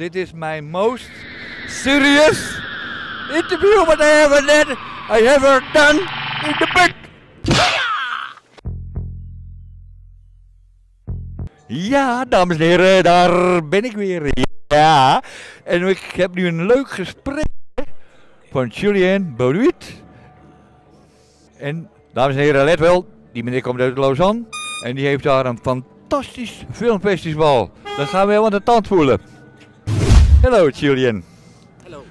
Dit is my most serious interview what I ever did, I ever done in the book. Ja, dames en heren, daar ben ik weer. Ja, en ik heb nu een leuk gesprek van Julien Bauduit. En, dames en heren, let wel, die meneer komt uit Lausanne en die heeft daar een fantastisch filmfestival. Dat gaan we heel aan de tand voelen. Hello, Julien. Hello.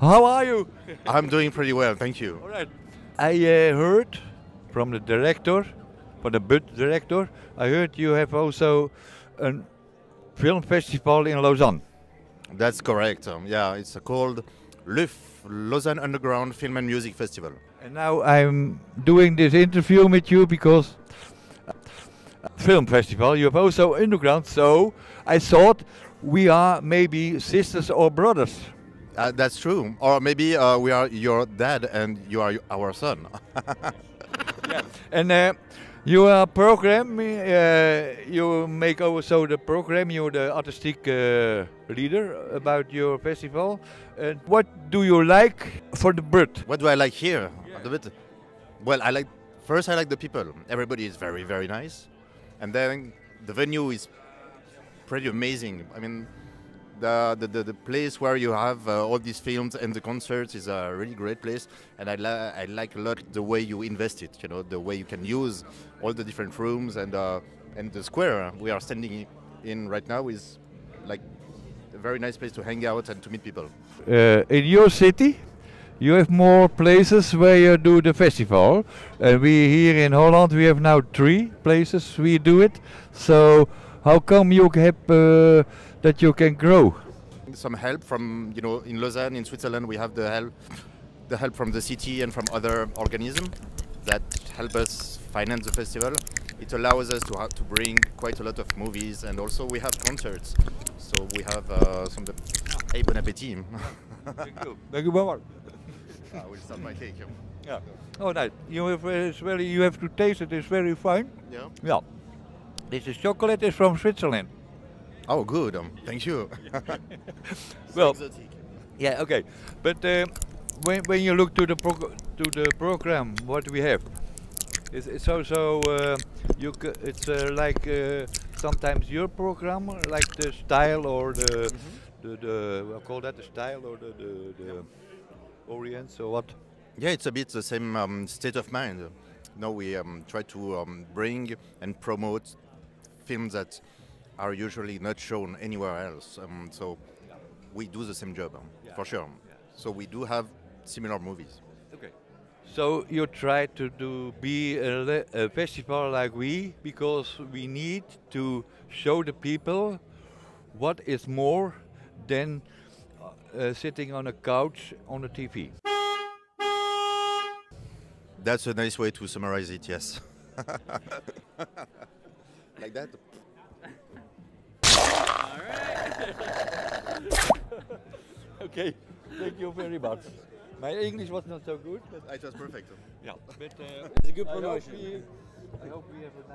How are you? I'm doing pretty well, thank you. Alright. I uh, heard from the director, from the BUT director, I heard you have also a film festival in Lausanne. That's correct. Um, yeah, it's uh, called LUFF, Lausanne Underground Film and Music Festival. And now I'm doing this interview with you because film festival, you have also underground, so I thought we are maybe sisters or brothers. Uh, that's true. Or maybe uh, we are your dad and you are our son. And uh, you are program, uh, you make also the program, you're the artistic uh, leader about your festival. And what do you like for the bird? what do I like here? The bit- Well, I like first I like the people. Everybody is very very nice, and then the venue is pretty amazing. I mean, the the, the, place where you have uh, all these films and the concerts is a really great place, and I, li- I like a lot the way you invest it. You know, the way you can use all the different rooms and uh, and the square we are standing in right now is like a very nice place to hang out and to meet people. Uh, in your city, you have more places where you do the festival. And we here in Holland, we have now three places we do it. So how come you have uh, that you can grow? some help from you know in Lausanne in Switzerland we have the help the help from the city and from other organisms that help us finance the festival. It allows us to have to bring quite a lot of movies and also we have concerts. So we have uh, some. Hey, bon appétit! Thank you. Thank you very much. I will start my cake. Yeah. Oh, nice. You have uh, it's very. You have to taste it. It's very fine. Yeah. Yeah. This is chocolate. is from Switzerland. Oh, good. Um, thank you. Well, Yeah, okay. But uh, when, when you look to the prog- to the program, what we have, it's, it's also uh, you. It's uh, like uh, sometimes your program, like the style or the the, the I call that the style or the the, the Orient or what? Yeah, it's a bit the same um, state of mind. No, we um, try to um, bring and promote films that are usually not shown anywhere else. Um, so we do the same job, um, for sure. So we do have similar movies. Okay. So you try to do be a, le- a festival like we because we need to show the people what is more than uh, sitting on a couch on a TV. That's a nice way to summarize it, yes. like that? Okay. Thank you very much. My English was not so good, but It was perfect. yeah. But uh, It's a good I hope promotion. we, I hope we have a nice.